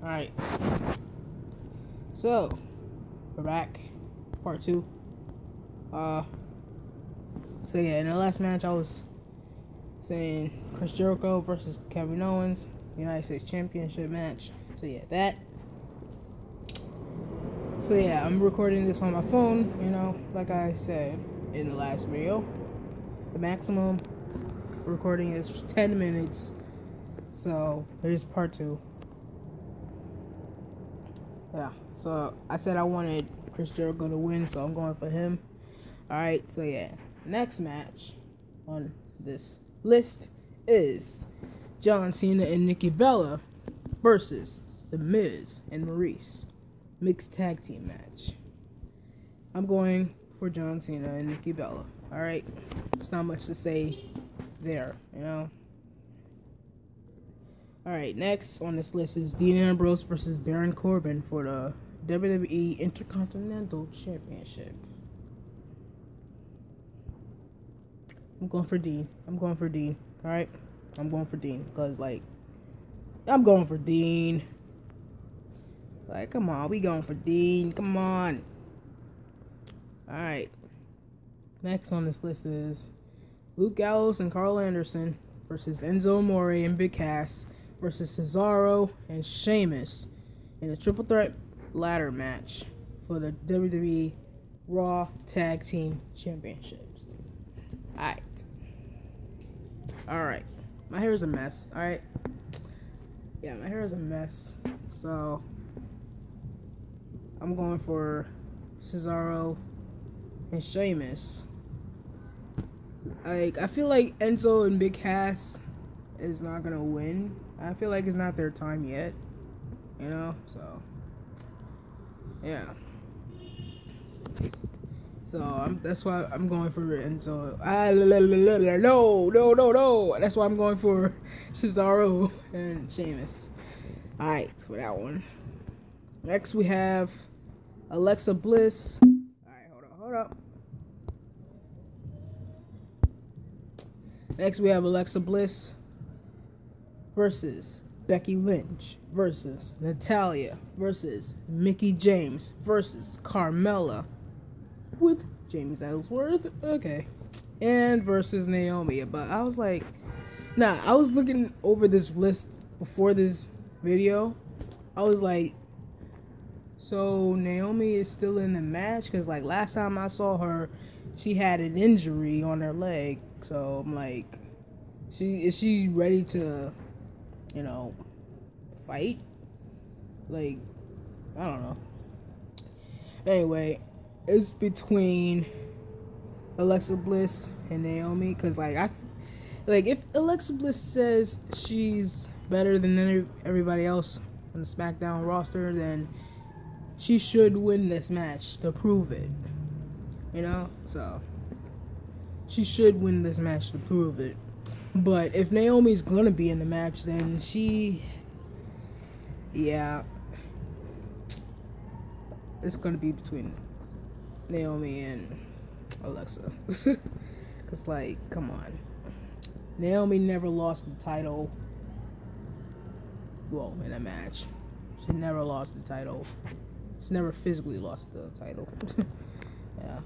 Alright. So, we're back. Part two. Uh, so yeah, in the last match, I was saying Chris Jericho versus Kevin Owens, United States Championship match. So yeah, that. So yeah, I'm recording this on my phone, you know, like I said in the last video. The maximum recording is 10 minutes. So here's part two. Yeah, so I said I wanted Chris Jericho to win, so I'm going for him. Alright, so yeah. Next match on this list is John Cena and Nikki Bella versus The Miz and Maryse Mixed tag team match. I'm going for John Cena and Nikki Bella. Alright? It's not much to say there, you know? Alright, next on this list is Dean Ambrose versus Baron Corbin for the WWE Intercontinental Championship. I'm going for Dean. I'm going for Dean. Alright? I'm going for Dean. Because, like, I'm going for Dean. Like, come on. We going for Dean. Come on. Alright. Next on this list is Luke Gallows and Karl Anderson versus Enzo Amore and Big Cass versus Cesaro and Sheamus in a triple threat ladder match for the WWE Raw Tag Team Championships. Alright. Alright. My hair is a mess, alright? Yeah, my hair is a mess. So, I'm going for Cesaro and Sheamus. Like, I feel like Enzo and Big Cass is not gonna win. I feel like it's not their time yet. You know, so yeah. So I'm, that's why I'm going for Enzo. Ah, no, no, no, no. That's why I'm going for Cesaro and Sheamus. All right, for that one. Next we have Alexa Bliss. All right, hold up, hold up. Next, we have Alexa Bliss versus Becky Lynch versus Natalya versus Mickie James versus Carmella with James Ellsworth. Okay. And versus Naomi. But I was like, nah, I was looking over this list before this video. I was like, so Naomi is still in the match? Because, like, last time I saw her, she had an injury on her leg so I'm like, she is she ready to, you know, fight? Like, I don't know. Anyway, it's between Alexa Bliss and Naomi because like I, like if Alexa Bliss says she's better than everybody else on the SmackDown roster, then she should win this match to prove it. You know, so she should win this match to prove it. But if Naomi's gonna be in the match, then she, yeah, it's gonna be between Naomi and Alexa. Cause like, come on, Naomi never lost the title. Well, in a match, she never lost the title. She never physically lost the title. yeah.